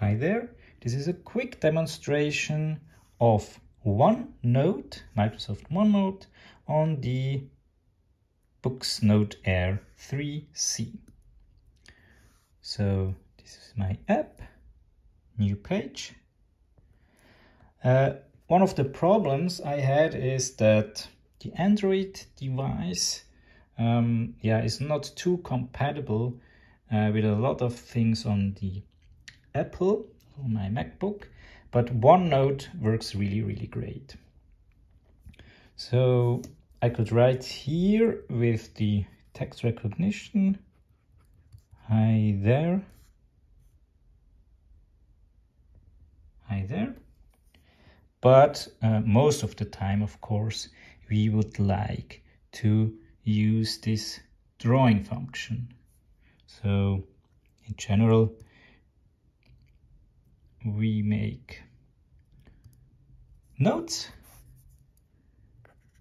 Hi there. This is a quick demonstration of OneNote, Microsoft OneNote, on the Boox Note Air 3C. So this is my app, new page. Uh, one of the problems I had is that the Android device um, yeah, is not too compatible uh, with a lot of things on the Apple on my MacBook, but OneNote works really, really great. So I could write here with the text recognition. Hi there. Hi there. But uh, most of the time, of course, we would like to use this drawing function. So in general, we make notes.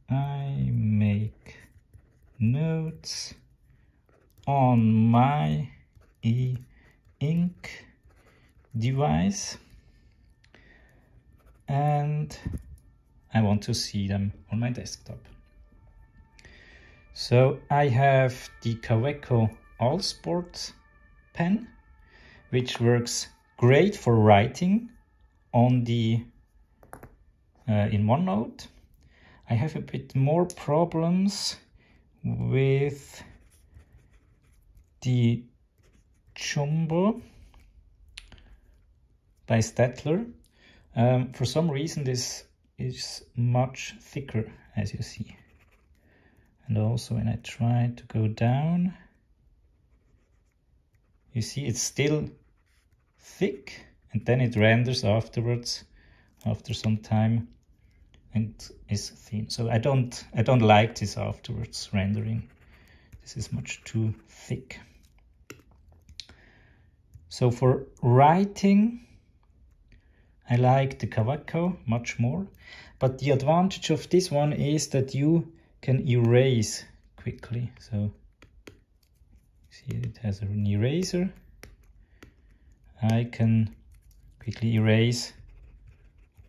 I make notes on my e-ink device and I want to see them on my desktop. So I have the Kaweco AL Sport pen, which works great for writing on the uh, in OneNote. I have a bit more problems with the Jumbo by Staedtler. Um, for some reason this is much thicker as you see. And also when I try to go down, you see it's still thick and then it renders afterwards after some time and is thin. So I don't I don't like this afterwards rendering. This is much too thick. So for writing, I like the Kaweco much more. But the advantage of this one is that you can erase quickly. So see it has an eraser I can quickly erase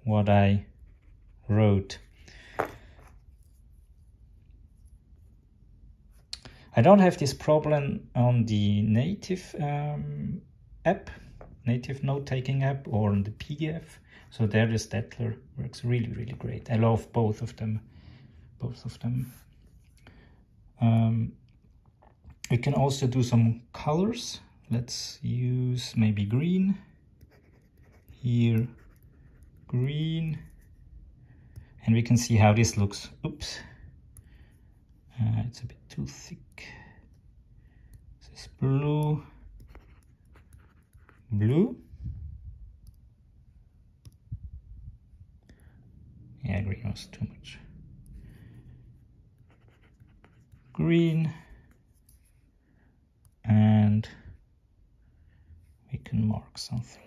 what I wrote. I don't have this problem on the native um, app, native note-taking app or on the PDF. So there the Staedtler works really, really great. I love both of them, both of them. Um, we can also do some colors let's use maybe green. Here green. And we can see how this looks. Oops. Uh, it's a bit too thick. This is blue. Blue? Yeah green was too much. Green and can mark something.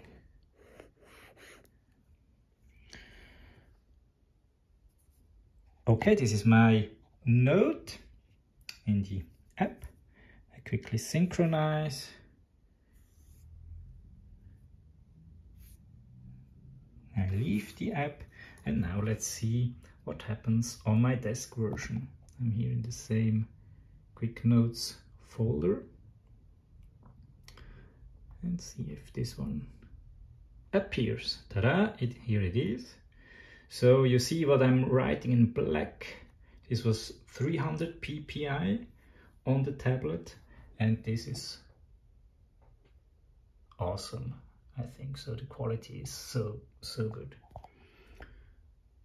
Okay, this is my note in the app. I quickly synchronize. I leave the app and now let's see what happens on my desk version. I'm here in the same quick notes folder and see if this one appears. Ta-da, it, here it is. So you see what I'm writing in black. This was 300 ppi on the tablet and this is awesome. I think so. The quality is so, so good.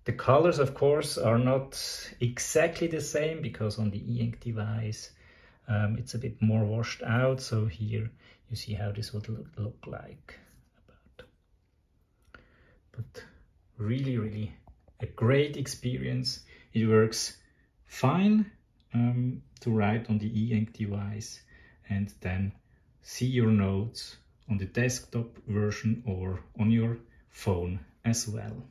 The colors, of course, are not exactly the same because on the e-ink device, um, it's a bit more washed out. So here you see how this would look, look like. About. But really, really a great experience. It works fine um, to write on the e-ink device and then see your notes on the desktop version or on your phone as well.